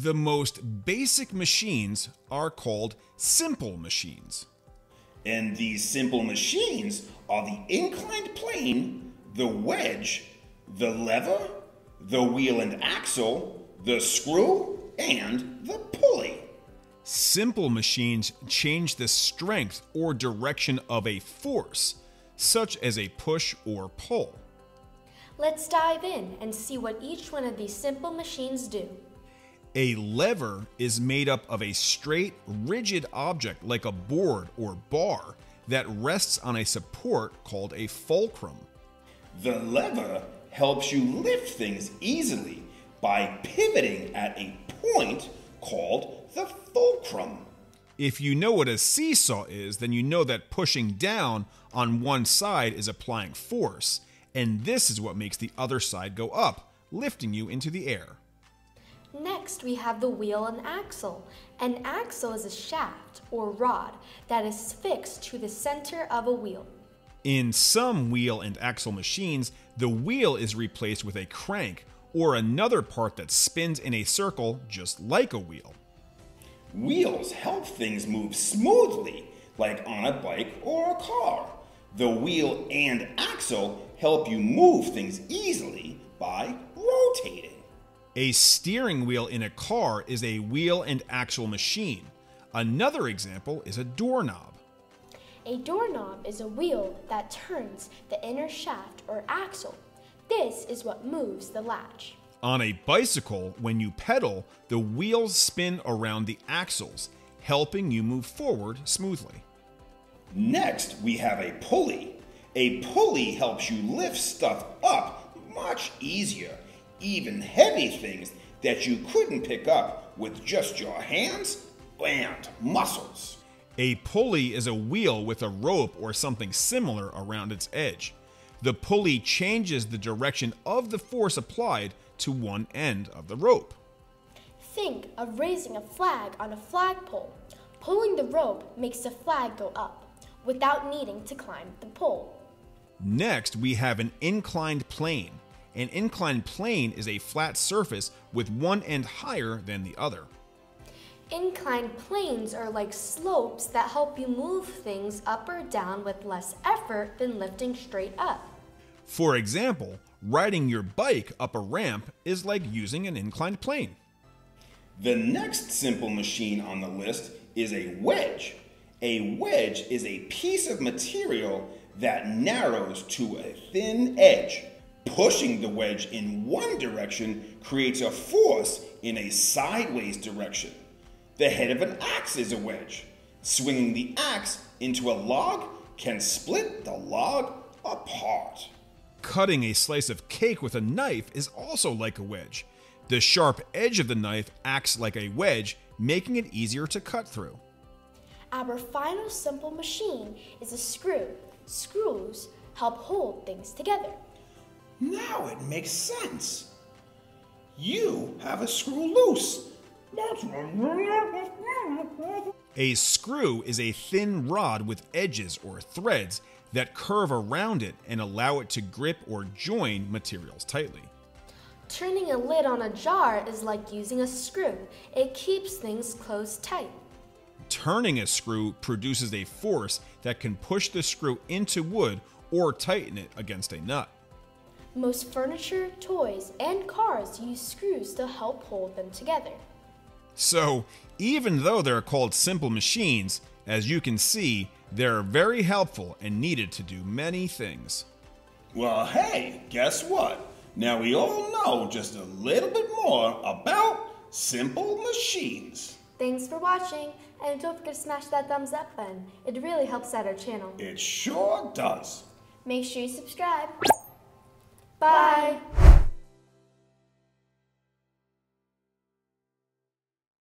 The most basic machines are called simple machines. And these simple machines are the inclined plane, the wedge, the lever, the wheel and axle, the screw, and the pulley. Simple machines change the strength or direction of a force, such as a push or pull. Let's dive in and see what each one of these simple machines do. A lever is made up of a straight, rigid object like a board or bar that rests on a support called a fulcrum. The lever helps you lift things easily by pivoting at a point called the fulcrum. If you know what a seesaw is, then you know that pushing down on one side is applying force, and this is what makes the other side go up, lifting you into the air. Next, we have the wheel and axle. An axle is a shaft or rod that is fixed to the center of a wheel. In some wheel and axle machines, the wheel is replaced with a crank or another part that spins in a circle just like a wheel. Wheels help things move smoothly, like on a bike or a car. The wheel and axle help you move things easily by rotating. A steering wheel in a car is a wheel and axle machine. Another example is a doorknob. A doorknob is a wheel that turns the inner shaft or axle. This is what moves the latch. On a bicycle, when you pedal, the wheels spin around the axles, helping you move forward smoothly. Next, we have a pulley. A pulley helps you lift stuff up much easier, even heavy things that you couldn't pick up with just your hands and muscles. A pulley is a wheel with a rope or something similar around its edge. The pulley changes the direction of the force applied to one end of the rope. Think of raising a flag on a flagpole. Pulling the rope makes the flag go up without needing to climb the pole. Next, we have an inclined plane. An inclined plane is a flat surface with one end higher than the other. Inclined planes are like slopes that help you move things up or down with less effort than lifting straight up. For example, riding your bike up a ramp is like using an inclined plane. The next simple machine on the list is a wedge. A wedge is a piece of material that narrows to a thin edge. Pushing the wedge in one direction creates a force in a sideways direction. The head of an axe is a wedge. Swinging the axe into a log can split the log apart. Cutting a slice of cake with a knife is also like a wedge. The sharp edge of the knife acts like a wedge, making it easier to cut through. Our final simple machine is a screw. Screws help hold things together. Now it makes sense. You have a screw loose. A screw is a thin rod with edges or threads that curve around it and allow it to grip or join materials tightly. Turning a lid on a jar is like using a screw. It keeps things closed tight. Turning a screw produces a force that can push the screw into wood or tighten it against a nut. Most furniture, toys, and cars use screws to help hold them together. So, even though they're called simple machines, as you can see, they're very helpful and needed to do many things. Well, hey, guess what? Now we all know just a little bit more about simple machines. Thanks for watching, and don't forget to smash that thumbs up button. It really helps out our channel. It sure does. Make sure you subscribe. Bye.